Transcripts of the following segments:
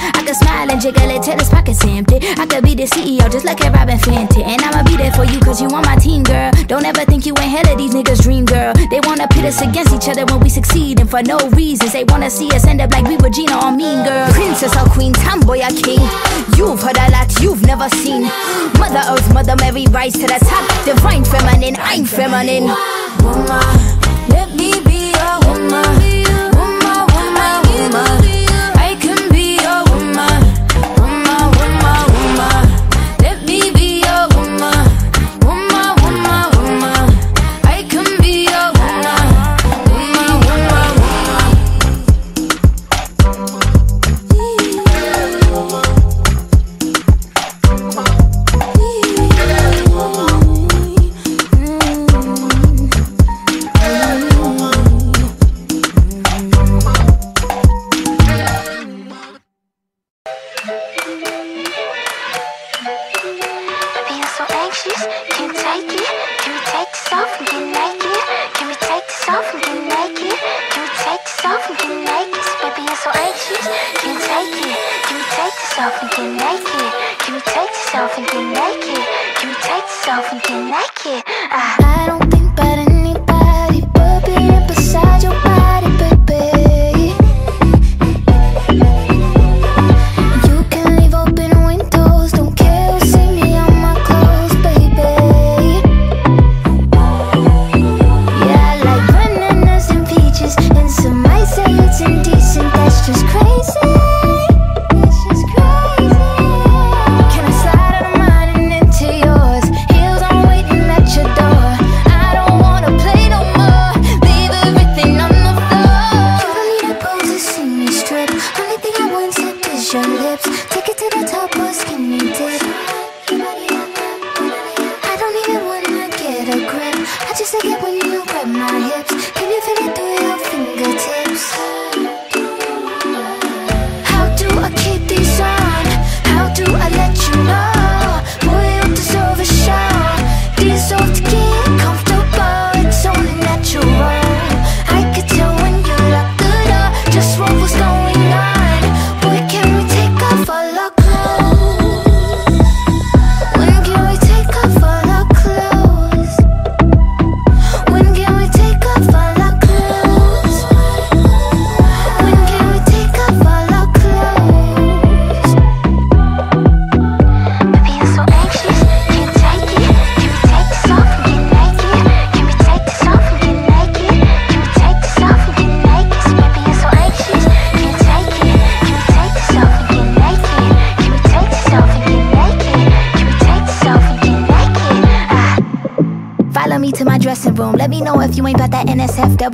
I could smile and jiggle it till his pockets empty. I could be the CEO, just like at Robyn Fenty, And I'ma be there for you, cause you on my team, girl. Don't ever think you ain't hell of these niggas' dream, girl. They wanna pit us against each other when we succeed, and for no reasons. They wanna see us end up like we were Gina or Mean Girl. Princess or Queen, Tomboy or King. You've heard a lot you've never seen. Mother Earth, Mother Mary, rise to the top. Divine feminine, I'm feminine. Woman, let me be a woman.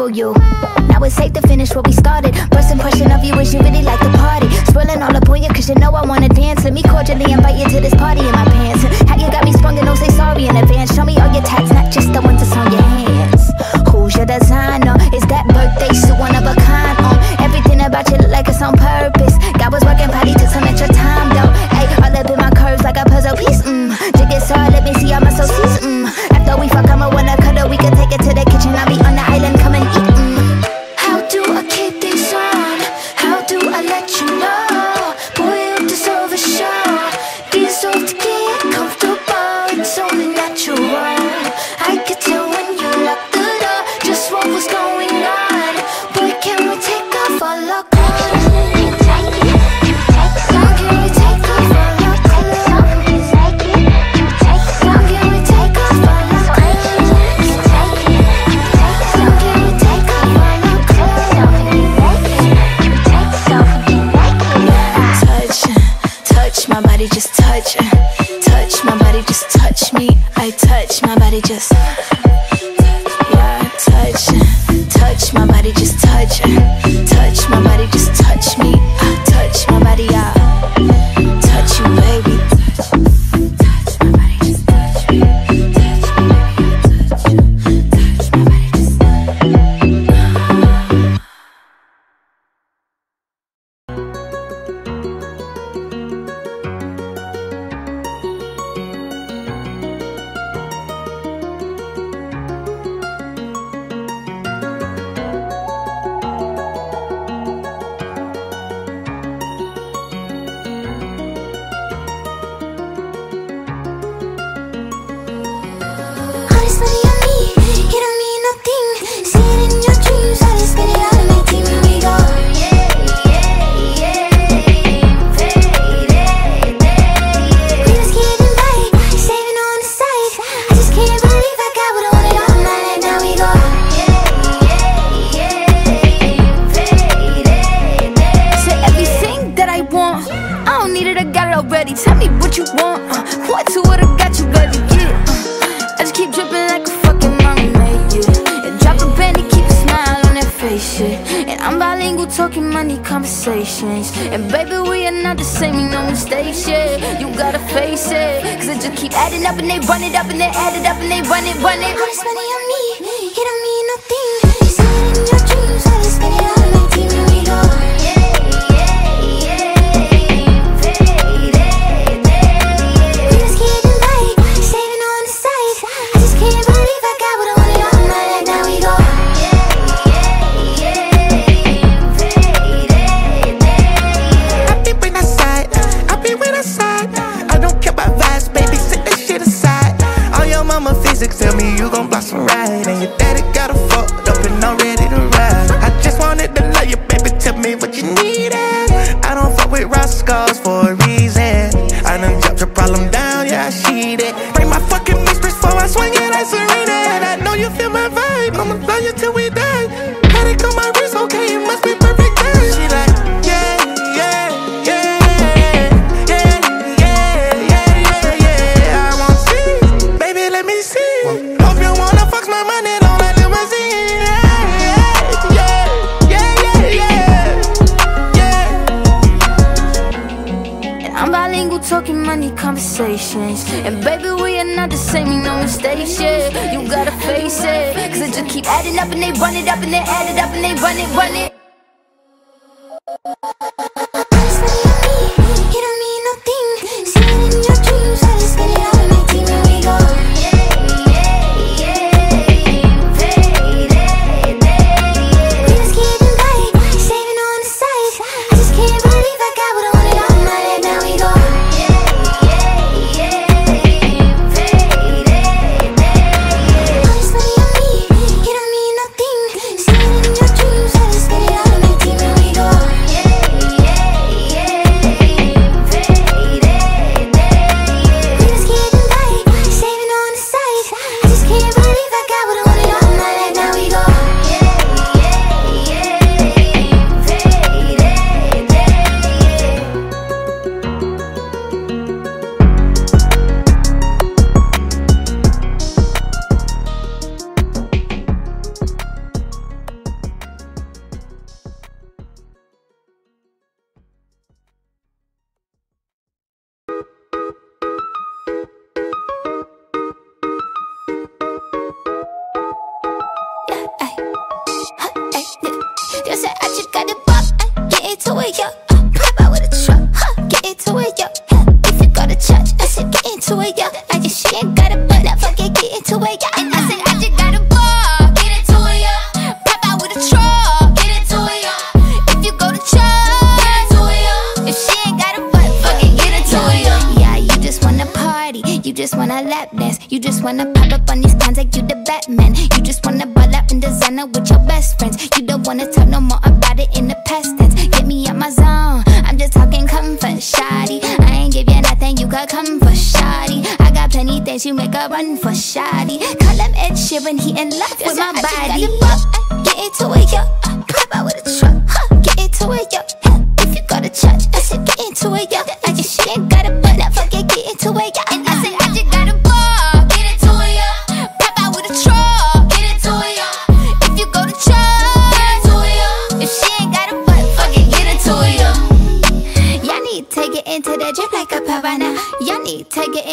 for your touch my body, just yeah, touch, touch my body, just touch. like a fucking mama made you And drop a penny, keep a smile on that face shit And I'm bilingual talking money conversations. And baby, we are not the same, you know we stay shit You gotta face it Cause it just keep adding up and they run it up and they add it up and they run it, run it. How much money on me? add it up and they run it up and they add it up and they run it, run it.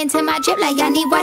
into my drip like I need one.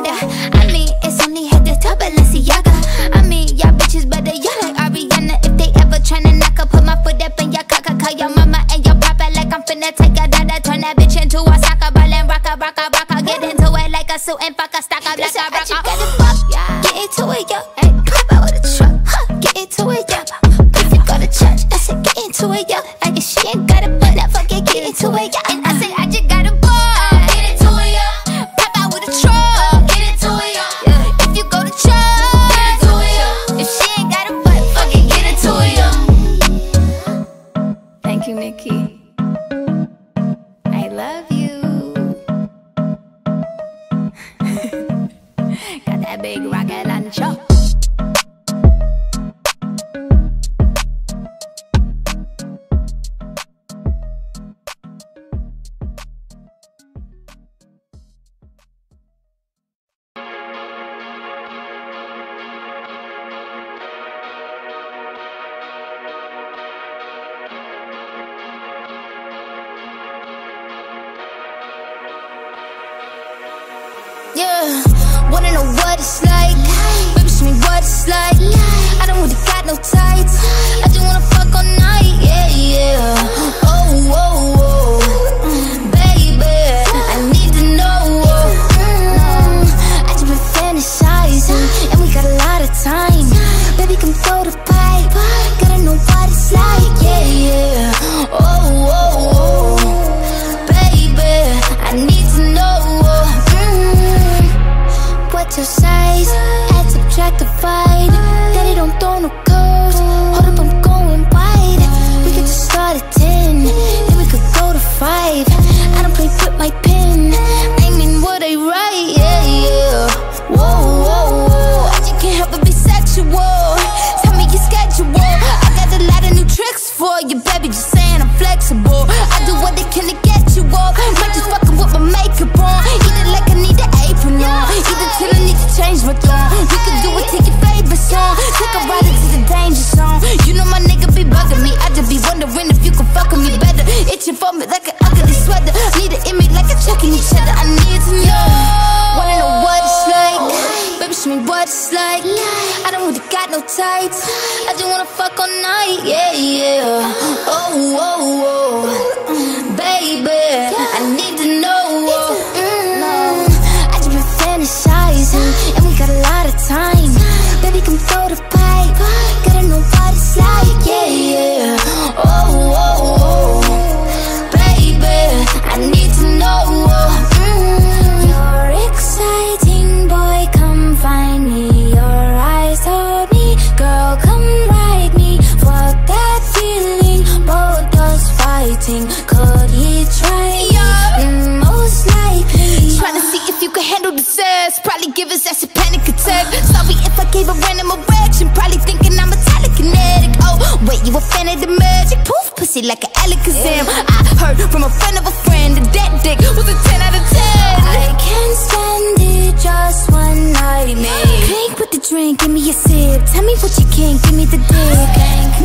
can, give me a sip. Tell me what you can, give me the dick.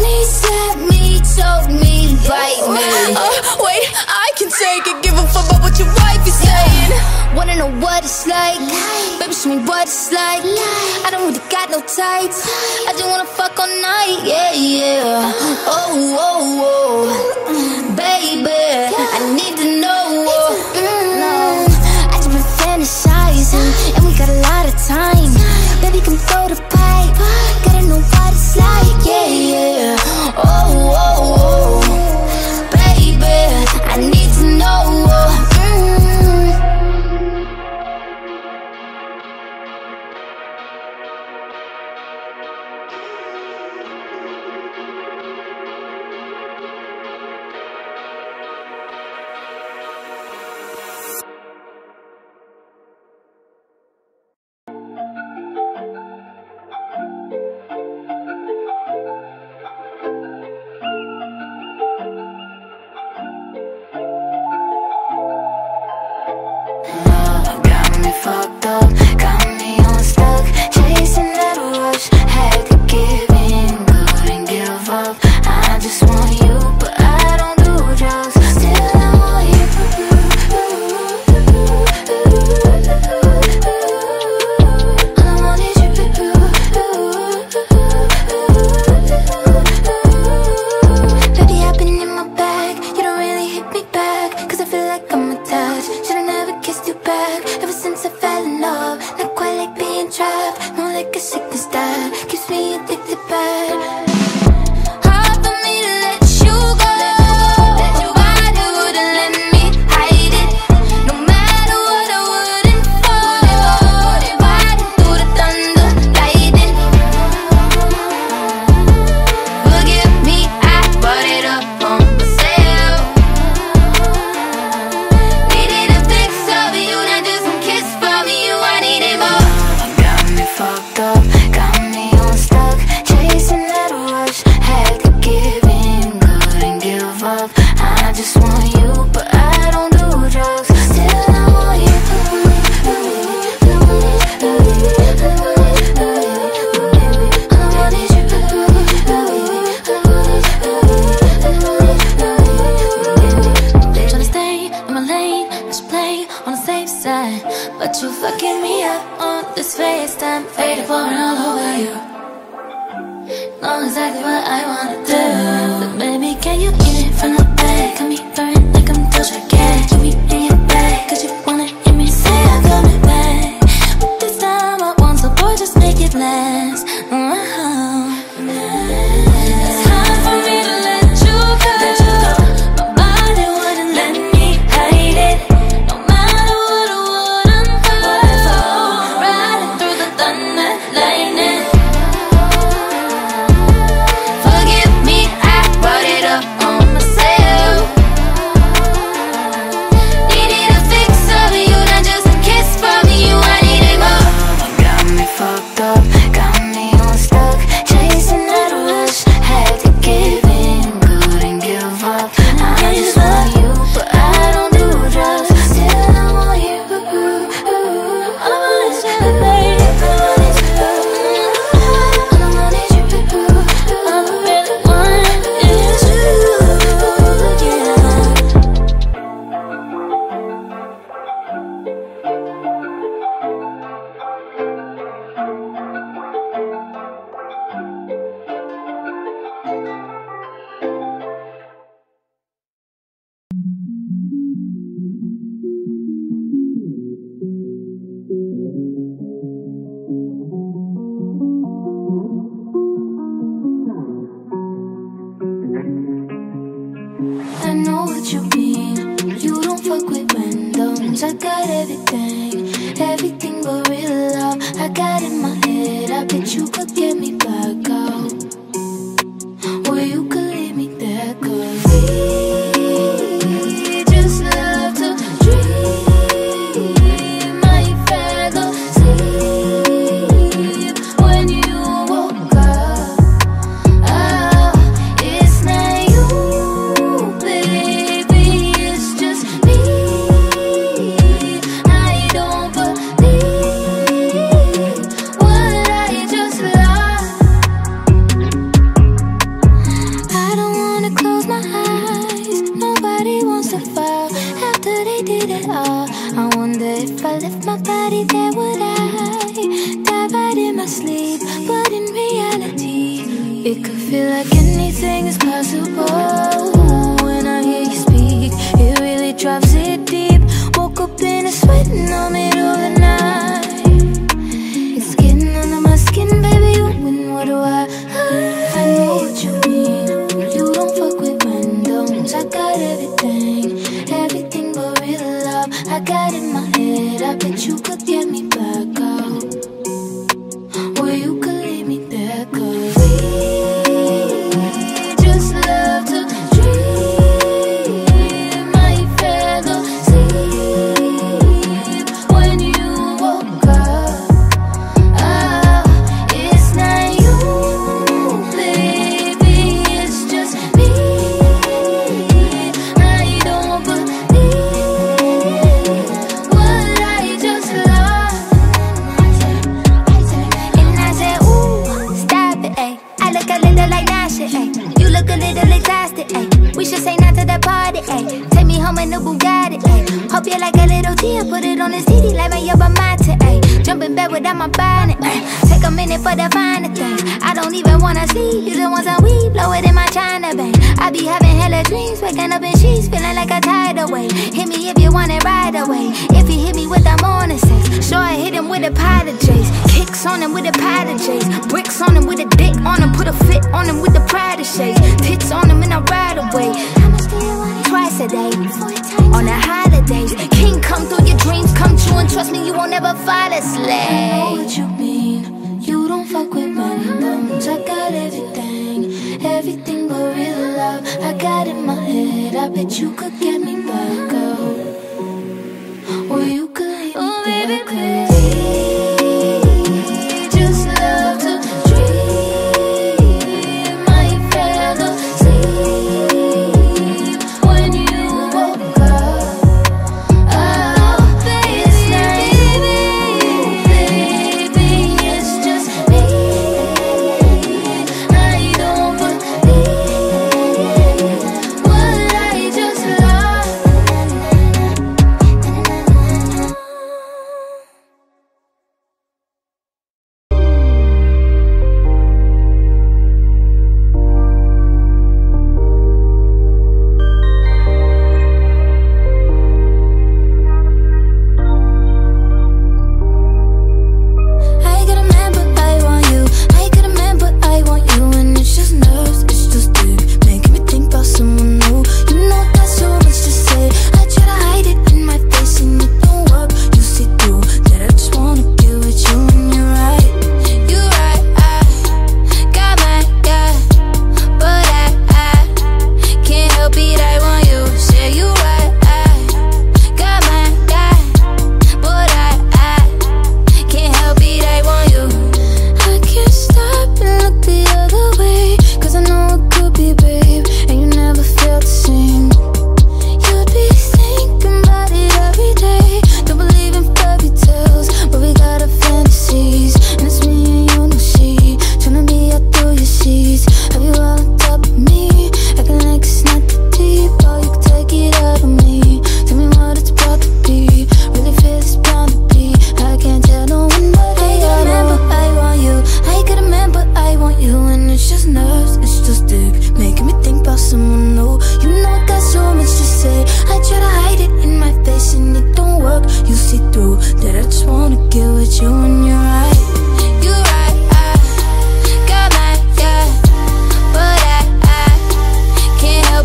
Knees slap me, choke me, bite me uh, Wait, I can take it, give a fuck about what your wife is saying. Wanna know what it's like, baby show me what it's like. I don't really got no tights, I just wanna fuck all night, yeah, yeah. Uh. Oh, oh, oh, baby, I need we can throw the pipe. Gotta know what it's like, yeah, yeah.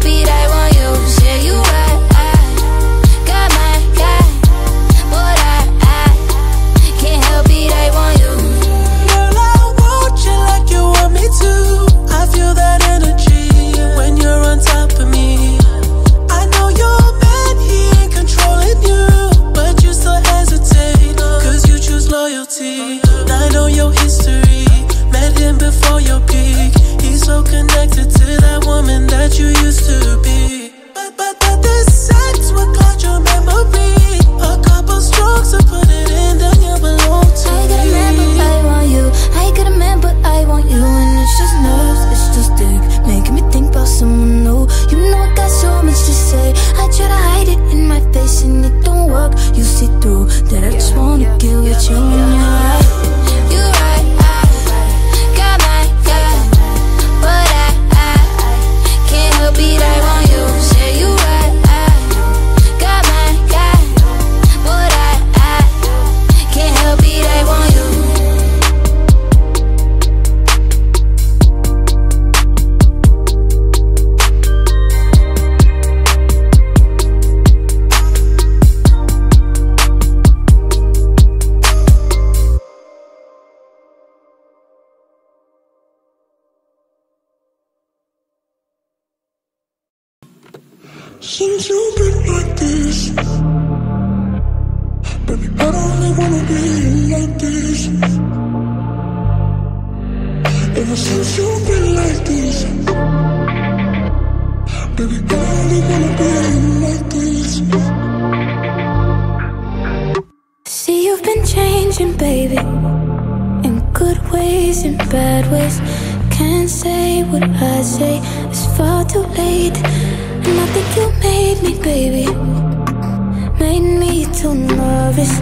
be that changing, baby. In good ways, and bad ways. Can't say what I say, it's far too late. And I think you made me, baby. Made me too nervous.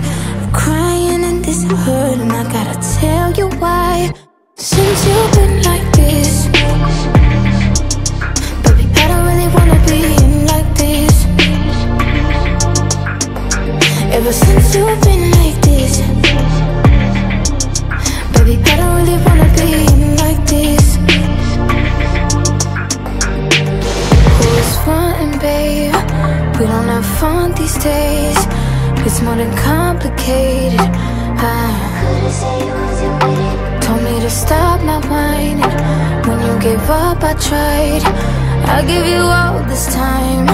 I'm crying in this hurt, and I gotta tell you why. Since you've been like this. Ever since you've been Baby, I don't really wanna be like this. Who's babe? We don't have fun these days. It's more than complicated. I Told me to stop my whining. When you gave up, I tried. I give you all this time.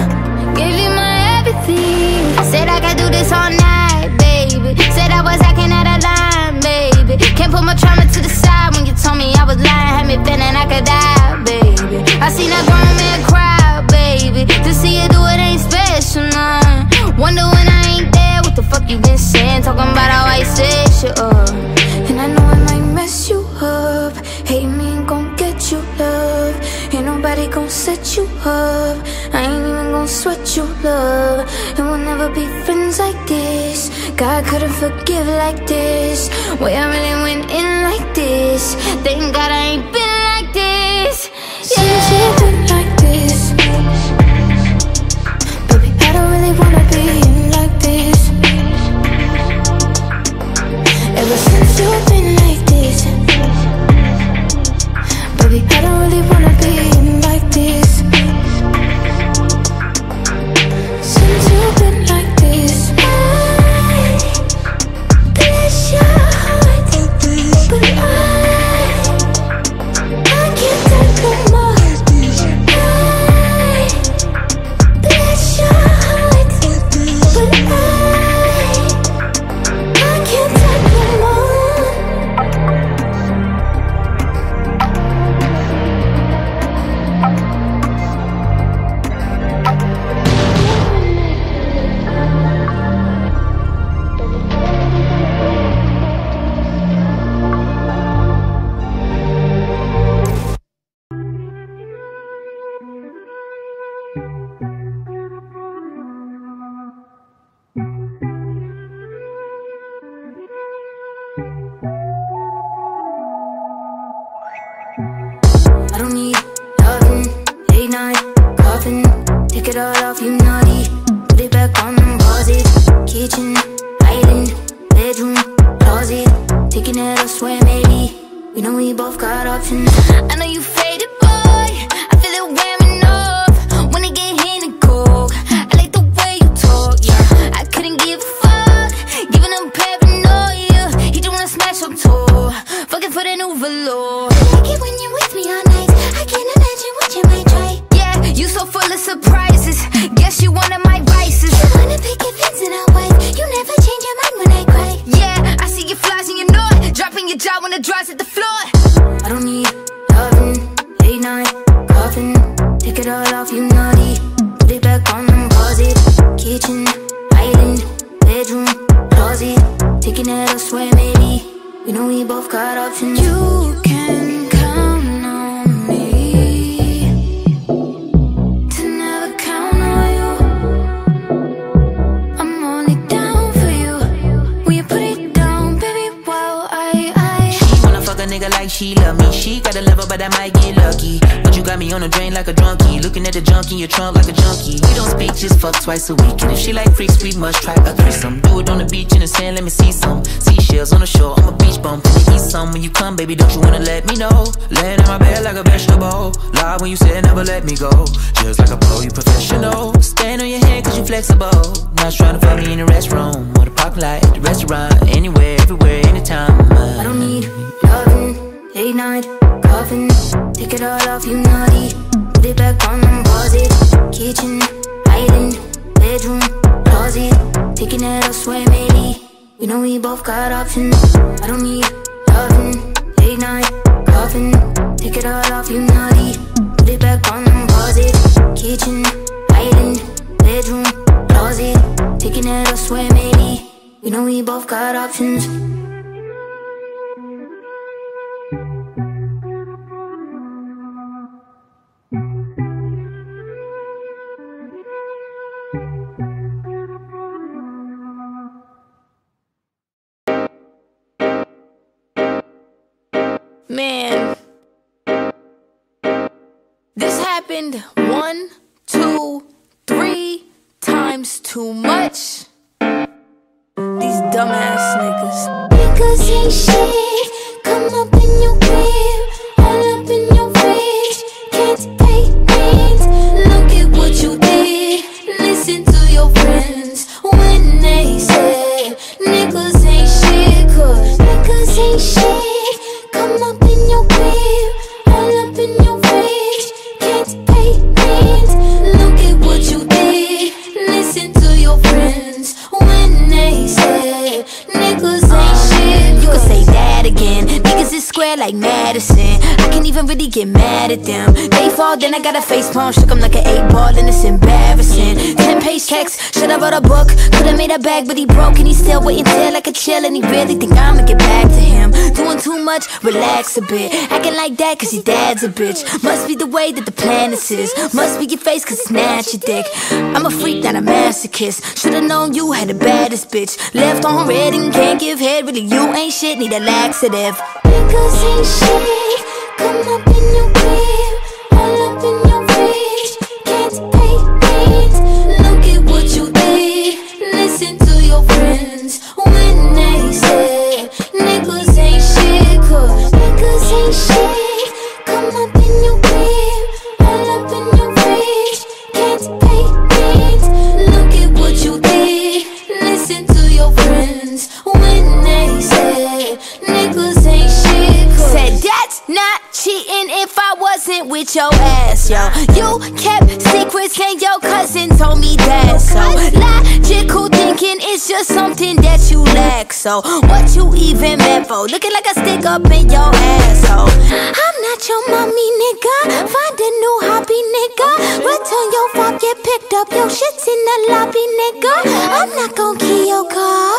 Gave you my everything. Said I could do this all night, baby. Said I was acting out of line, baby. Can't put my trauma to the side When you told me I was lying. Had me feeling I could die, baby. I seen a grown man cry, baby. To see you do it ain't special, none Wonder when I ain't there What the fuck you been saying? Talking about how I set you up. And I know I might mess you up. Hate me gon' get you love nobody gon' set you up. I ain't even gon' sweat you love. And we'll never be friends like this God couldn't forgive like this. Way I really went in like this? Thank God I ain't been like this. Yeah. Taking it elsewhere, maybe You know we both got options. You can count on me To never count on you. I'm only down for you. You put it down, baby, I, I wanna fuck a nigga like she love me. She got a lover, but I might get lucky. Got me on the drain like a drunkie. Looking at the junk in your trunk like a junkie. We don't speak, just fuck twice a week. And if she like freaks, we must try a threesome. Do it on the beach in the sand, let me see some. Seashells on the shore, I'm a beach bum. Can you eat some when you come, baby? Don't you wanna let me know? Laying in my bed like a vegetable. Lie when you said never let me go. Just like a pro, you professional. Stand on your head cause you flexible. Not trying to fuck me in the restroom or the parking lot, the restaurant, anywhere, everywhere, anytime. I don't need loving, late night, coughing. Take it all off, you naughty. Put it back on pause it. Kitchen, island, bedroom, closet. Taking it elsewhere, maybe. We know we both got options. I don't need loving, late night, coughing. Take it all off, you naughty. Put it back on pause it. Kitchen, island, bedroom, closet. Taking it elsewhere, maybe. We know we both got options. Happened one, two, three times too much. These dumbass niggas. Niggas ain't shit. Got a face palm. Shook 'em like an eight ball, and it's embarrassing. Ten page checks, should've wrote a book? Could've made a bag, but he broke, and he still waiting till like a chill. And he really think I'ma get back to him. Doing too much, relax a bit. Acting like that, cause your dad's a bitch. Must be the way that the planet is. Must be your face, cause snatch your dick. I'm a freak, not a masochist. Should've known you had the baddest bitch. Left on red and can't give head. Really, you ain't shit, need a laxative. Niggas ain't shit. Come up in your crib, your ass, yo. You kept secrets and your cousin told me that. So logical thinking is just something that you lack. So what you even meant for? Looking like a stick up in your asshole. I'm not your mommy, nigga. Find a new hobby, nigga. Return your phone, get picked up. Your shit's in the lobby, nigga. I'm not gon' kill your car.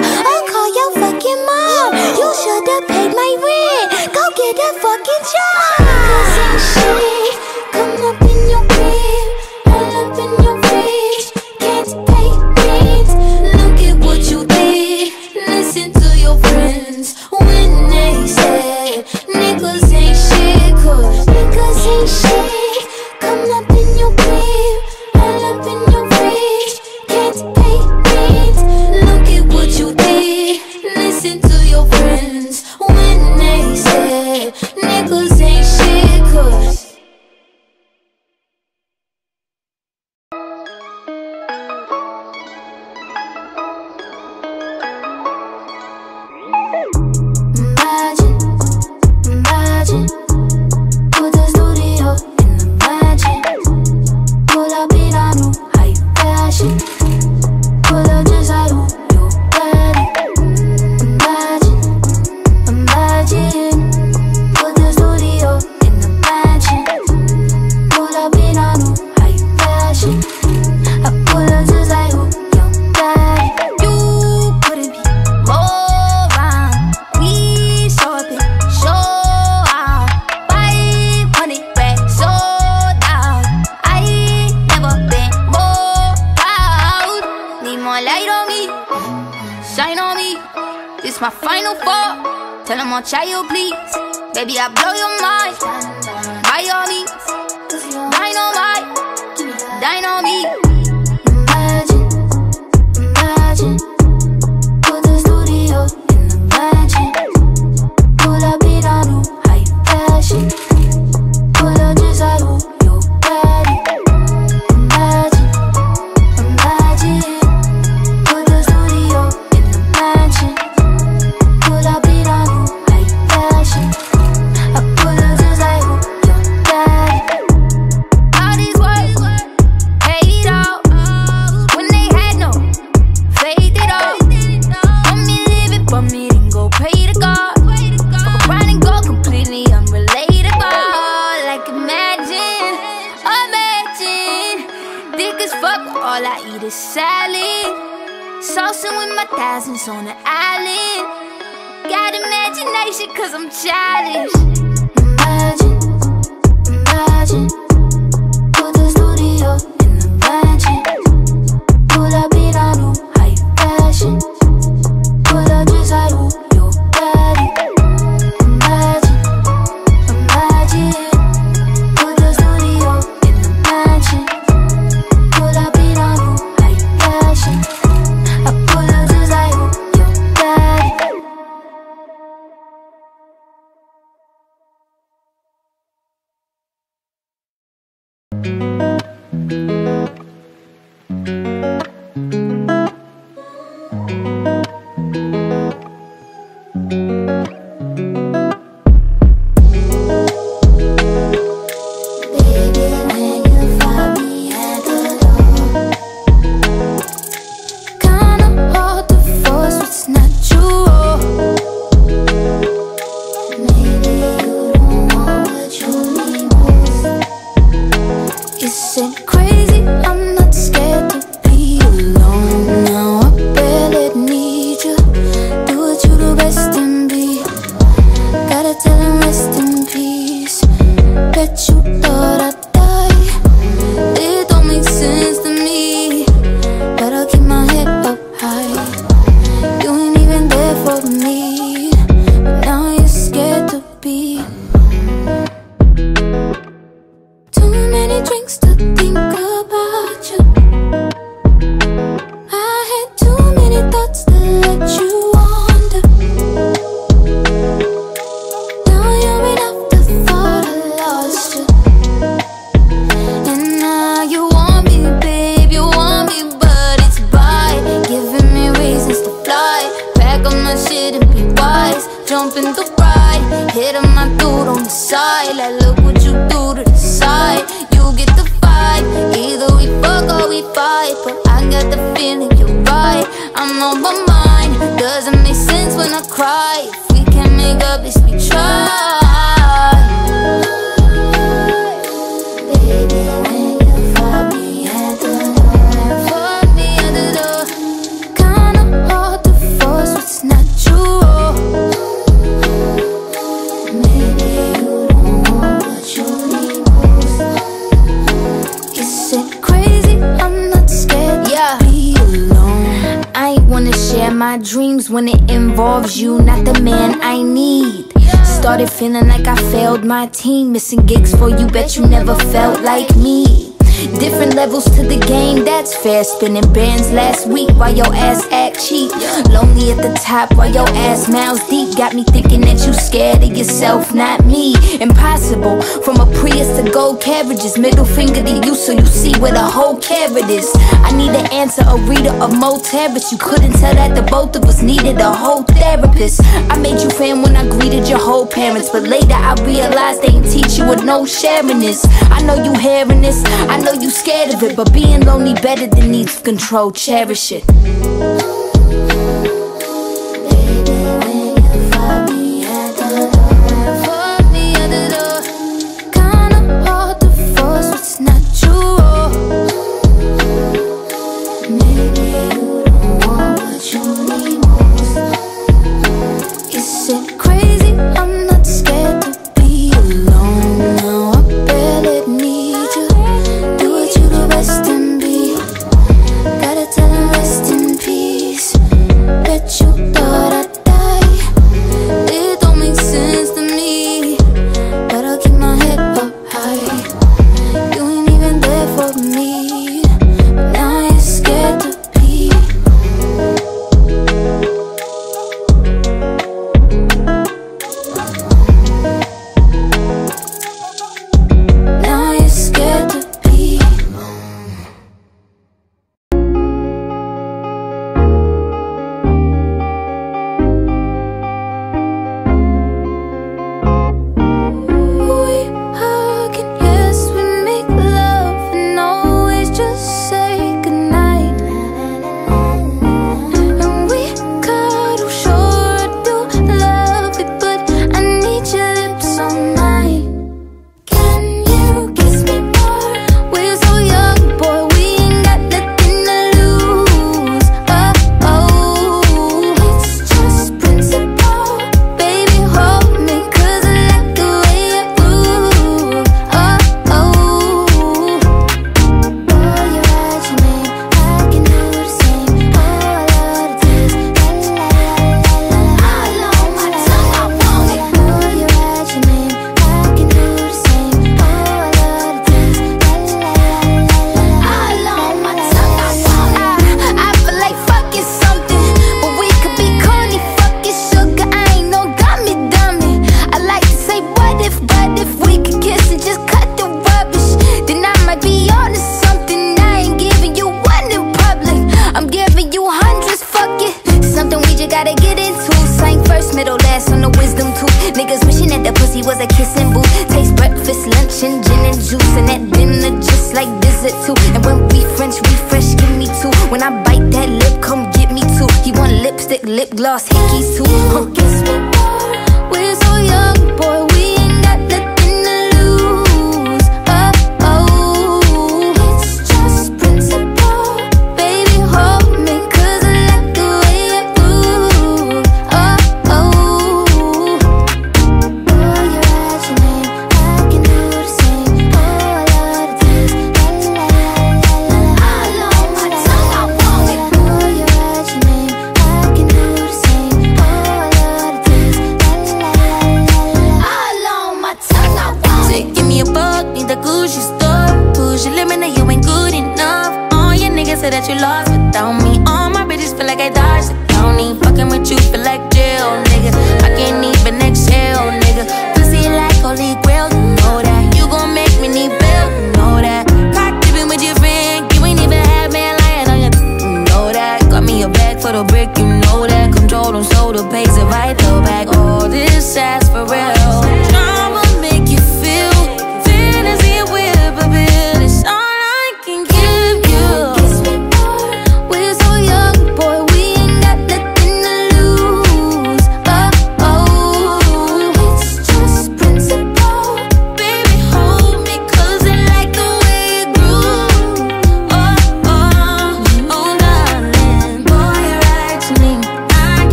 ass weak while your ass act cheap. Lonely at the top while your ass mouths deep. Got me thinking that you scared of yourself, not me. Impossible. The gold carriages, middle finger to you so you see where the whole carrot is. I need an answer, a reader of Mo Terrace. You couldn't tell that the both of us needed a whole therapist. I made you fan when I greeted your whole parents, but later I realized they ain't teach you with no sharing. I know you hearing this, I know you scared of it, but being lonely better than needs control. Cherish it.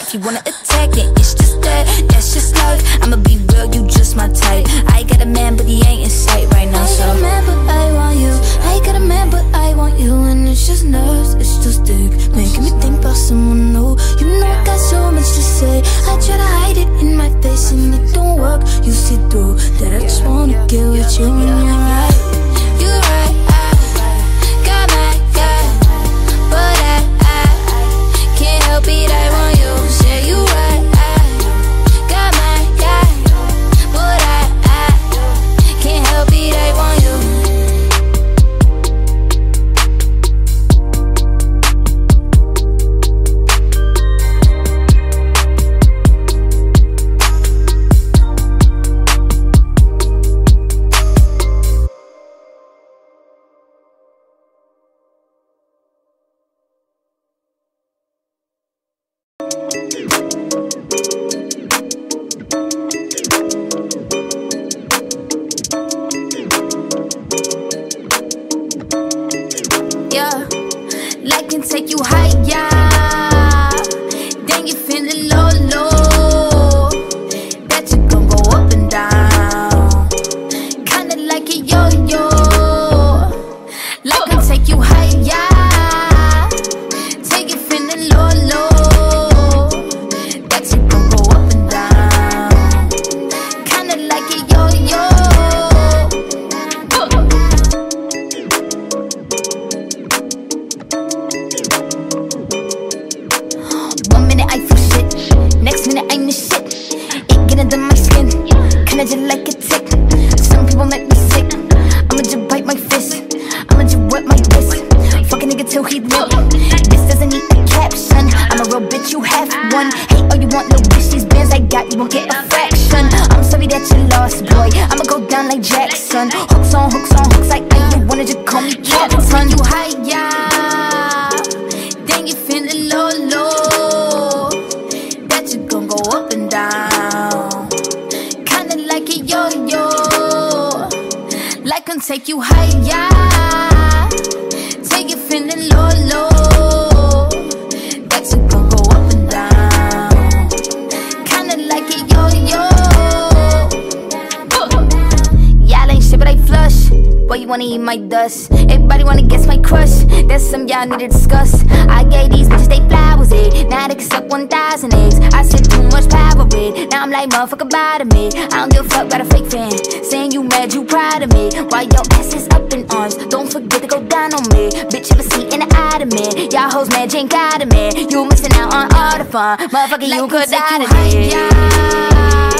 if you wanna attack. us Everybody wanna guess my crush. That's some y'all need to discuss. I gave these bitches they flowers it Now they can suck 1,000 eggs. I said too much power it Now I'm like motherfucker bottom me. I don't give a fuck about a fake fan. Saying you mad, you proud of me. While your ass is up in arms? Don't forget to go down on me. Bitch, you a seat in the ottoman Y'all hoes mad, you ain't got a man. You missing out on all the fun. Motherfucker, like you could die today yeah.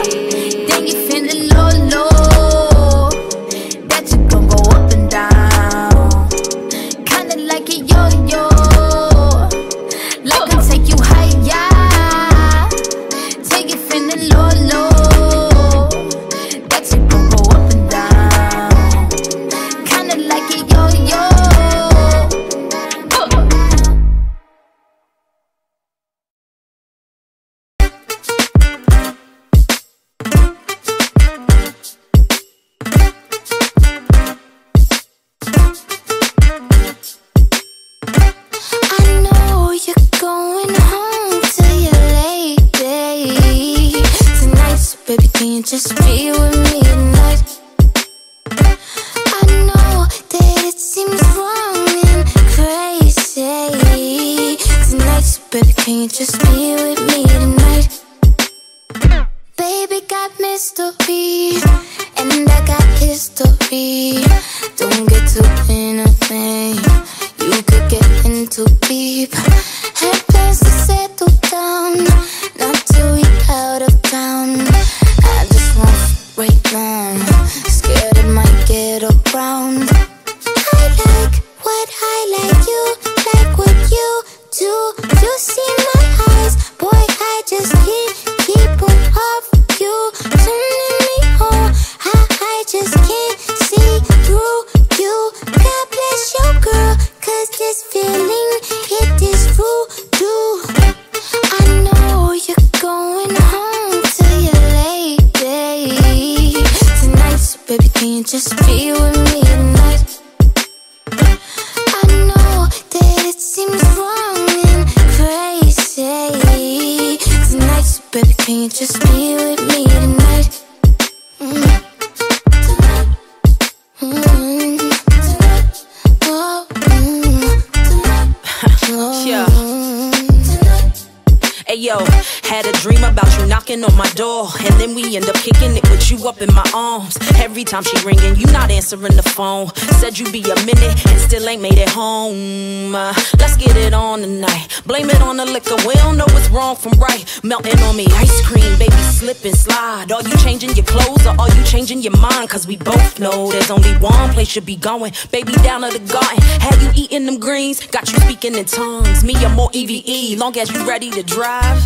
Yo, had a dream about you knocking on my door, and then we end up kicking it with you up in my arms. Every time she ringing, you not answering the phone. Said you'd be a minute and still ain't made it home. Uh, let's get it on tonight. Blame it on the liquor. We don't know what's wrong from right. Melting on me, ice cream, baby, slip and slide. Are you changing your clothes or are you changing your mind? Cause we both know there's only one place you be going. Baby, down to the garden. Have you eating them greens? Got you speaking in tongues. Me, I'm more EVE. Long as you ready to drive.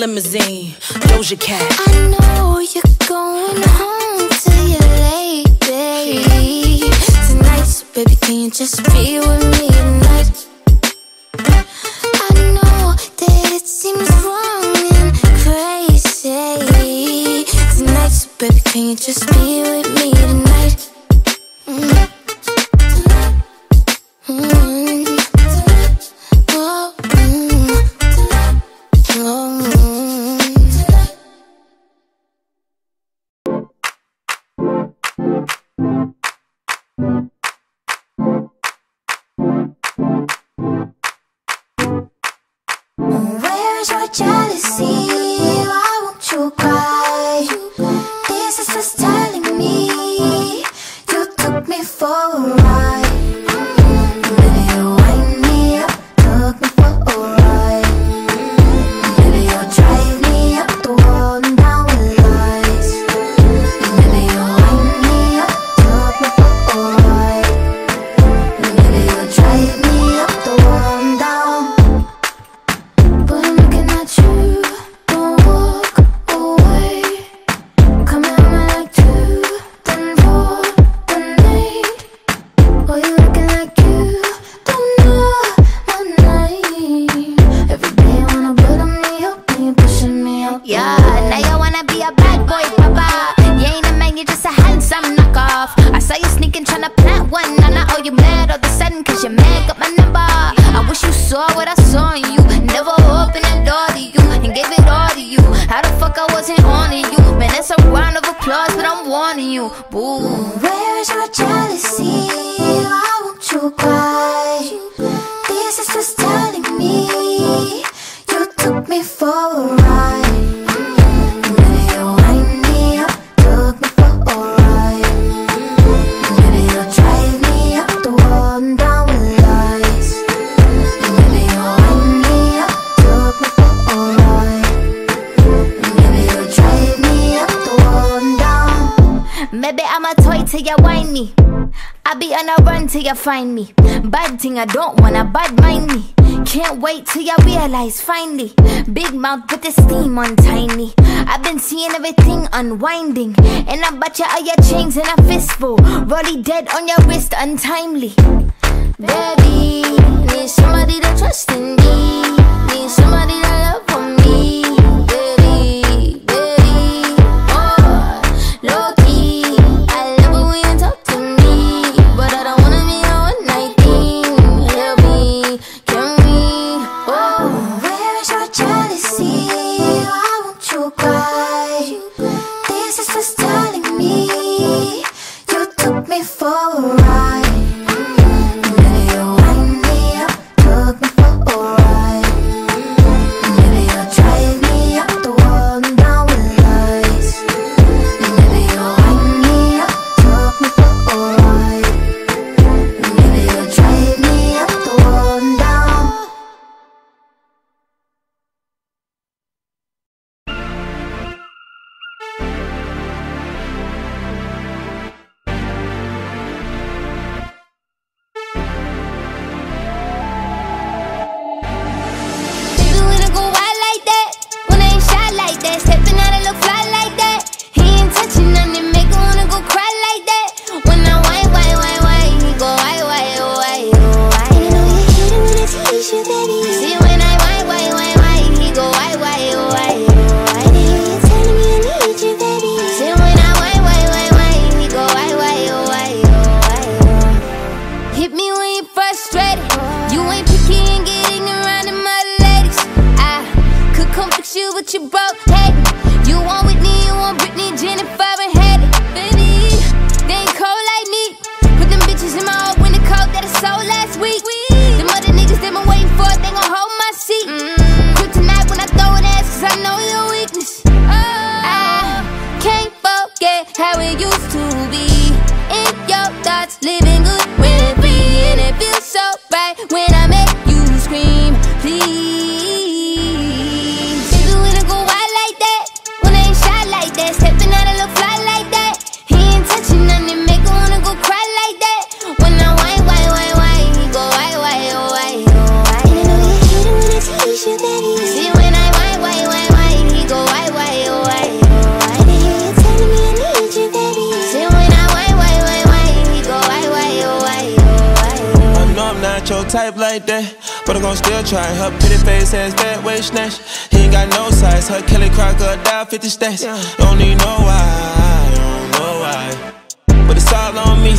Limousine, Doja Cat. I know you're going home to your lady tonight, so baby, can you just be with me tonight? I know that it seems wrong and crazy tonight, so baby, can you just be with me tonight? Mm. Mm. Oh, find me. Bad thing, I don't wanna bad mind me. Can't wait till you realize finally. Big mouth with the steam on tiny. I've been seeing everything unwinding. And I bet you all your chains in a fistful. Rolly dead on your wrist untimely. Baby, need somebody to trust in me. Need somebody to love for me. Type like that, but I'm gon' still try. Her pretty face has fat waist snatch. He ain't got no size. Her Kelly Crocker dial 50 stacks. Don't need no why, don't know why. But it's all on me.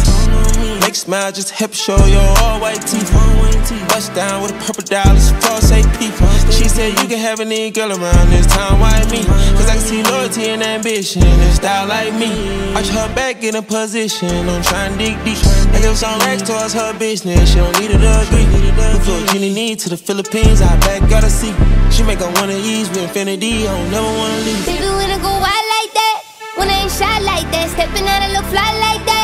Make smile, just hip show your all white teeth. Bust down with a purple dollars, false AP. She said you can have any girl around this time, why me? Cause I can see loyalty and ambition and style like me. Arch her back in a position, I'm trying to dig deep. I give some racks towards her business, she don't need agree. We flew Genie need to the Philippines, I back gotta see. She make her wanna ease with infinity, I don't never wanna leave. Baby, when I go wild like that, when I ain't shy like that, stepping out, I look fly like that.